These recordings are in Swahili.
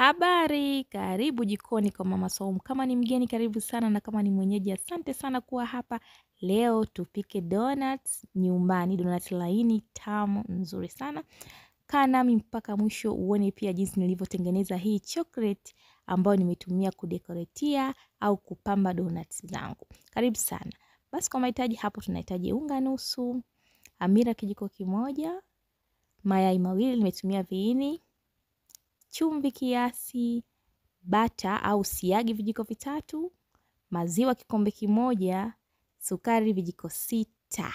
Habari, karibu jikoni kwa Mama Saumu. Kama ni mgeni karibu sana na kama ni mwenyeji asante sana kuwa hapa. Leo tupike donuts nyumbani, donuts laini, tamu, nzuri sana. Kaa nami mpaka mwisho uone pia jinsi nilivyotengeneza hii chocolate ambayo nimetumia kudekoretia au kupamba donuts zangu. Karibu sana. Basi kwa mahitaji hapo tunahitaji unga nusu, hamira kijiko kimoja, mayai mawili nimetumia viini, chumvi kiasi, bata au siagi vijiko vitatu, maziwa kikombe kimoja, sukari vijiko sita.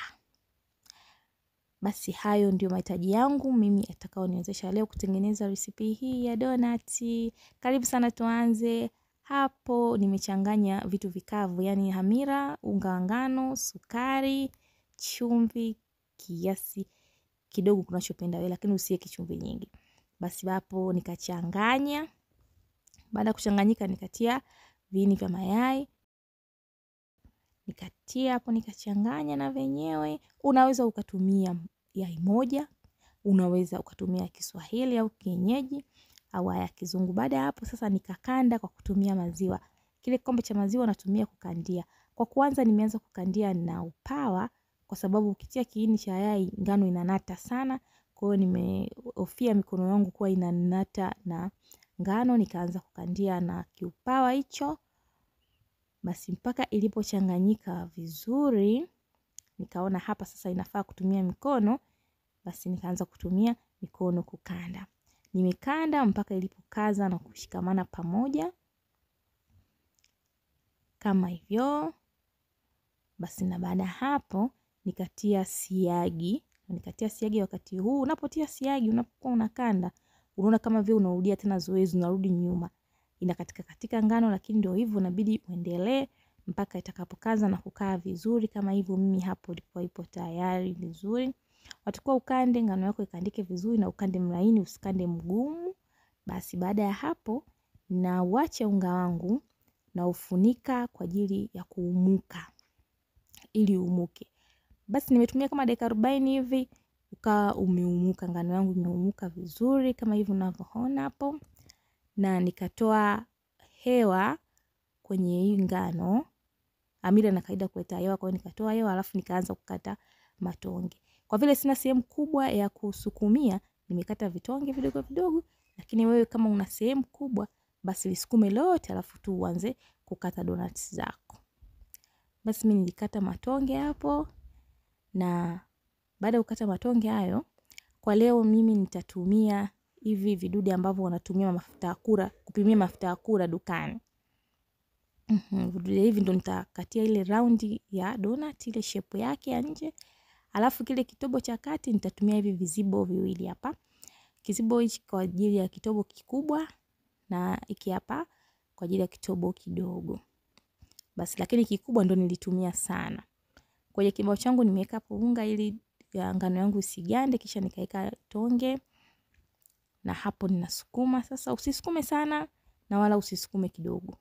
Basi hayo ndio mahitaji yangu mimi atakaoniwezesha leo kutengeneza resipi hii ya donati. Karibu sana tuanze. Hapo nimechanganya vitu vikavu, yani hamira, unga wa ngano, sukari, chumvi kiasi kidogo kunachopenda wewe, lakini usiweke chumvi nyingi. Basi hapo nikachanganya. Baada ya kuchanganyika, nikatia viini vya mayai, nikatia hapo, nikachanganya na venyewe. Unaweza ukatumia yai moja, unaweza ukatumia Kiswahili au kienyeji au haya kizungu. Baada ya hapo sasa nikakanda kwa kutumia maziwa. Kile kikombe cha maziwa natumia kukandia. Kwa kwanza, nimeanza kukandia na upawa kwa sababu ukitia kiini cha yai ngano inanata sana. Kwa hiyo nimehofia mikono yangu kuwa inanata na ngano nikaanza kukandia na kiupawa hicho. Basi mpaka ilipochanganyika vizuri, nikaona hapa sasa inafaa kutumia mikono, basi nikaanza kutumia mikono kukanda. Nimekanda mpaka ilipokaza na kushikamana pamoja kama hivyo. Basi na baada ya hapo nikatia siagi. Nikatia siagi wakati huu. Unapotia siagi unapokuwa unakanda, unaona kama vile unarudia tena zoezi, unarudi nyuma. Inakatika katika ngano lakini ndio hivyo inabidi uendelee mpaka itakapokaza na kukaa vizuri kama hivyo. Mimi hapo ilikuwa ipo tayari vizuri. Watakuwa ukande ngano yako ikandike vizuri na ukande mlaini usikande mgumu. Basi baada ya hapo na uache unga wangu na ufunika kwa ajili ya kuumuka ili umuke. Basi nimetumia kama dakika arobaini hivi ukawa umeumuka, ngano yangu imeumuka vizuri kama hivi unavyoona hapo, na nikatoa hewa kwenye hii ngano. Amira na kaida kuleta hewa, kwa hiyo nikatoa hewa alafu nikaanza kukata matonge. Kwa vile sina sehemu kubwa ya kusukumia, nimekata vitonge vidogo vidogo, lakini wewe kama una sehemu kubwa, basi lisukume lote alafu tu uanze kukata donuts zako. Basi mimi nilikata matonge hapo, na baada ya kukata matonge hayo, kwa leo mimi nitatumia hivi vidude ambavyo wanatumia mafuta ya kura, kupimia mafuta ya kura dukani. Vidude hivi ndo nitakatia ile raundi ya donut, ile shepu yake ya nje. Alafu kile kitobo cha kati nitatumia hivi vizibo viwili hapa. Kizibo hichi kwa ajili ya kitobo kikubwa na hiki hapa kwa ajili ya kitobo kidogo. Basi lakini kikubwa ndo nilitumia sana. Kwenye kibao changu nimeweka hapo unga ili ya ngano yangu isigande, kisha nikaweka tonge na hapo ninasukuma. Sasa usisukume sana na wala usisukume kidogo,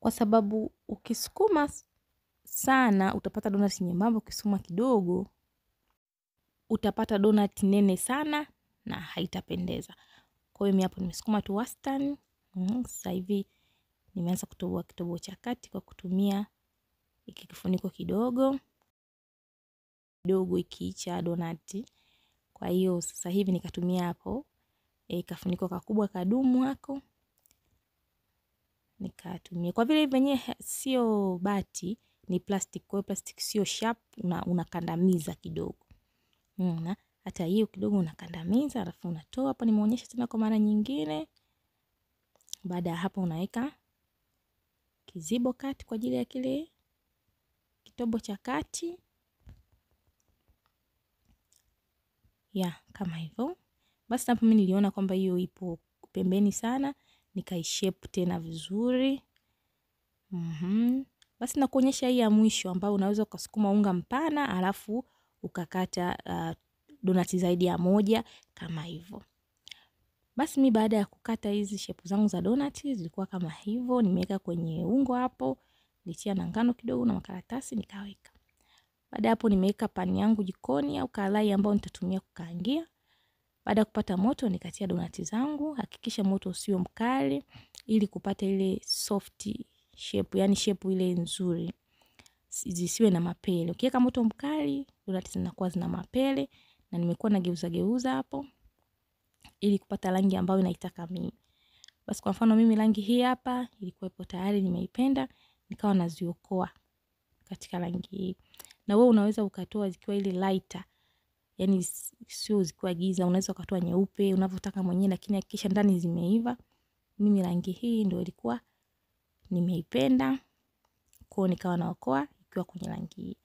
kwa sababu ukisukuma sana utapata donati nyembamba, ukisukuma kidogo utapata donati nene sana na haitapendeza. Kwa hiyo mimi hapo nimesukuma tu wastani. Sasa hivi nimeanza kutoboa kitoboo cha kati kwa kutumia hiki kifuniko kidogo kidogo ikiicha cha donati. Kwa hiyo sasa hivi nikatumia hapo e, kafuniko kakubwa kadumu hako nikatumia. Kwa vile venyewe sio bati, ni plastic. Kwa hiyo plastic sio sharp, unakandamiza kidogo. Unaona, hata hiyo kidogo unakandamiza, alafu unatoa hapo. Nimeonyesha tena kwa mara nyingine. Baada ya hapo unaweka kizibo kati kwa ajili ya kile kitobo cha kati ya kama hivyo. Basi hapo mimi niliona kwamba hiyo ipo pembeni sana, nikaishape tena vizuri. Mhm. Basi nakuonyesha hii ya mwisho ambayo unaweza ukasukuma unga mpana alafu ukakata uh, donati zaidi ya moja kama hivyo. Basi mi baada ya kukata hizi shepu zangu za donati zilikuwa kama hivyo, nimeweka kwenye ungo hapo, nilitia na ngano kidogo na makaratasi nikaweka. Baada hapo nimeweka pani yangu jikoni au karai ambayo nitatumia kukaangia. Baada ya kupata moto, nikatia donati zangu. Hakikisha moto usio mkali ili kupata ile soft shape, yani shape ile nzuri, zisiwe na mapele. Ukiweka moto mkali, donati zinakuwa zina mapele, na nimekuwa nageuza geuza hapo ili kupata rangi ambayo naitaka mimi. Basi kwa mfano mimi rangi hii hapa ilikuwa ipo tayari, nimeipenda, nikawa naziokoa katika rangi hii. Na wewe unaweza ukatoa zikiwa ili lighter, yani sio zikiwa giza, unaweza ukatoa nyeupe unavyotaka mwenyewe, lakini hakikisha ndani zimeiva. Mimi rangi hii ndio ilikuwa nimeipenda, kwao nikawa naokoa ikiwa kwenye rangi hii.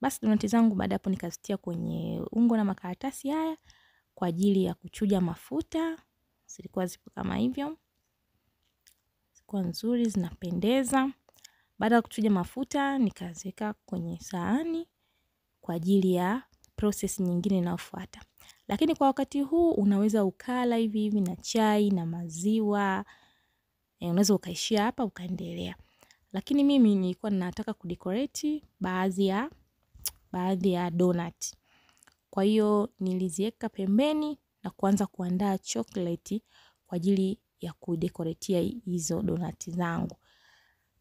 Basi donati zangu baada hapo nikazitia kwenye ungo na makaratasi haya kwa ajili ya kuchuja mafuta. Zilikuwa zipo kama hivyo, zilikuwa nzuri, zinapendeza. Baada ya kuchuja mafuta, nikaziweka kwenye sahani kwa ajili ya process nyingine inayofuata. Lakini kwa wakati huu unaweza ukala hivi hivi na chai na maziwa. E, unaweza ukaishia hapa ukaendelea. Lakini mimi nilikuwa nataka kudecorate baadhi ya baadhi ya donut. Kwa hiyo niliziweka pembeni na kuanza kuandaa chocolate kwa ajili ya kudekoretia hizo donati zangu.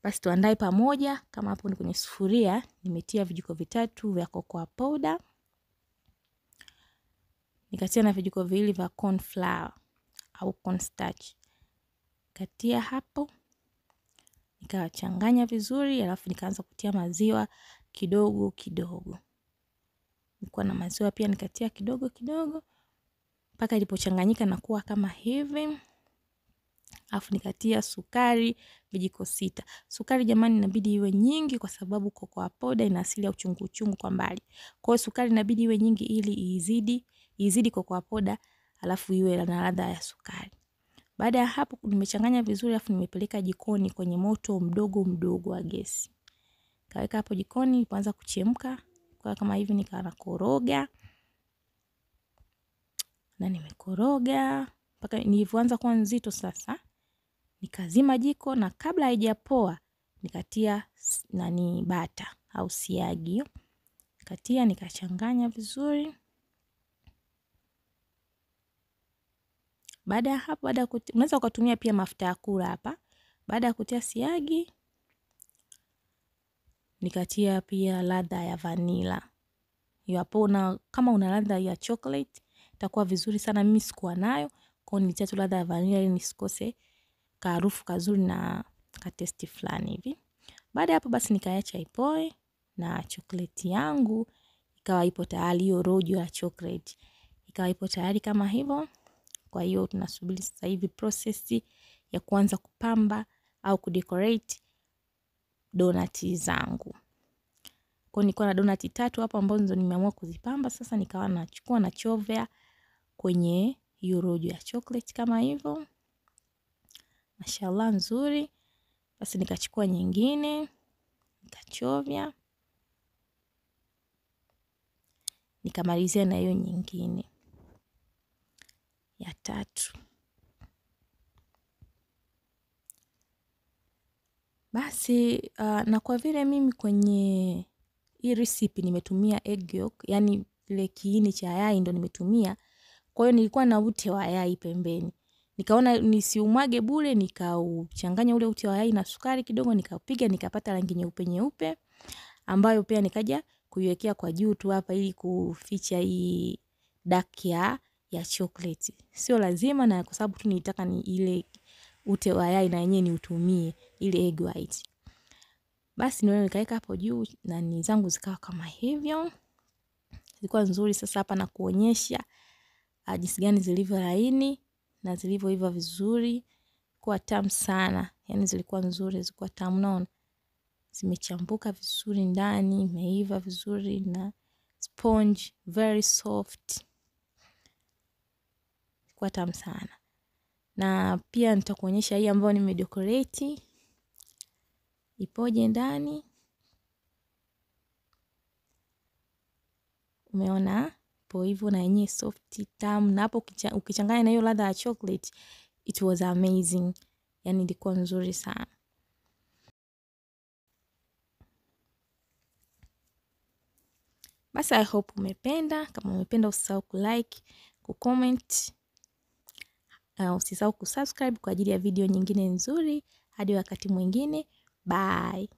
Basi tuandae pamoja. Kama hapo ni kwenye sufuria, nimetia vijiko vitatu vya cocoa powder, nikatia na vijiko viwili vya corn flour au corn starch, katia hapo, nikachanganya vizuri, alafu nikaanza kutia maziwa kidogo kidogo. Nilikuwa na maziwa pia nikatia kidogo kidogo mpaka ilipochanganyika na kuwa kama hivi. Alafu nikatia sukari vijiko sita. Sukari jamani, inabidi iwe nyingi kwa sababu cocoa powder ina asili ya uchungu uchungu kwa mbali. Kwa hiyo sukari inabidi iwe nyingi ili izidi izidi cocoa powder, alafu iwe na ladha ya sukari. Baada ya hapo nimechanganya vizuri, alafu nimepeleka jikoni kwenye moto mdogo mdogo wa gesi. Kaweka hapo jikoni, ilipoanza kuchemka kwa kama hivi, nikawa nakoroga na nimekoroga mpaka nilivyoanza kuwa nzito sasa nikazima jiko na kabla haijapoa nikatia nani bata au siagi, katia nikachanganya vizuri. Baada ya hapo, baada unaweza ukatumia pia mafuta ya kula hapa. Baada ya kutia siagi, nikatia pia ladha ya vanila hiyo hapo, na kama una ladha ya chocolate itakuwa vizuri sana. Mimi sikuwa nayo, kwao, nilitia tu ladha ya vanila ili nisikose kaharufu kazuri na katesti fulani hivi. Baada ya hapo basi nikaacha ipoe na chokleti yangu ikawa ipo tayari, hiyo rojo ya chokleti ikawa ipo tayari kama hivyo. Kwa hiyo tunasubiri sasa hivi process ya kuanza kupamba au kudecorate donati zangu. Kwa nilikuwa na donati tatu hapo ambazo nimeamua kuzipamba. Sasa nikawa nachukua nachovya kwenye hiyo rojo ya chokleti kama hivyo. Mashallah nzuri. Basi nikachukua nyingine, nikachovya, nikamalizia na hiyo nyingine ya tatu. Basi uh, na kwa vile mimi kwenye hii recipe nimetumia egg yolk, yani ile kiini cha yai ndo nimetumia. Kwa hiyo nilikuwa na ute wa yai pembeni. Nikaona nisiumwage bure, nikauchanganya ule uti wa yai na sukari kidogo, nikapiga nikapata rangi nyeupe nyeupe, ambayo pia nikaja kuiwekea kwa juu tu hapa ili kuficha hii dark ya ya chocolate. Sio lazima, na kwa sababu tu nilitaka ni ile ute wa yai na yenyewe niutumie ile egg white. Basi ndio nikaweka hapo juu na ni zangu zikawa kama hivyo. Zilikuwa nzuri. Sasa hapa na kuonyesha jinsi gani zilivyo laini na zilivyoiva vizuri, kuwa tamu sana. Yani zilikuwa nzuri, zilikuwa tamu, naona zimechambuka vizuri ndani, imeiva vizuri na sponge very soft, kwa tamu sana. Na pia nitakuonyesha hii ambayo nimedecorate ipoje ndani. Umeona po hivyo, na yenyewe soft tamu, na hapo ukichanganya na hiyo ladha ya chocolate it was amazing, yani ilikuwa nzuri sana. Basi I hope umependa. Kama umependa usisahau kulike, kucomment. Uh, usisahau kusubscribe kwa ajili ya video nyingine nzuri. Hadi wakati mwingine, bye.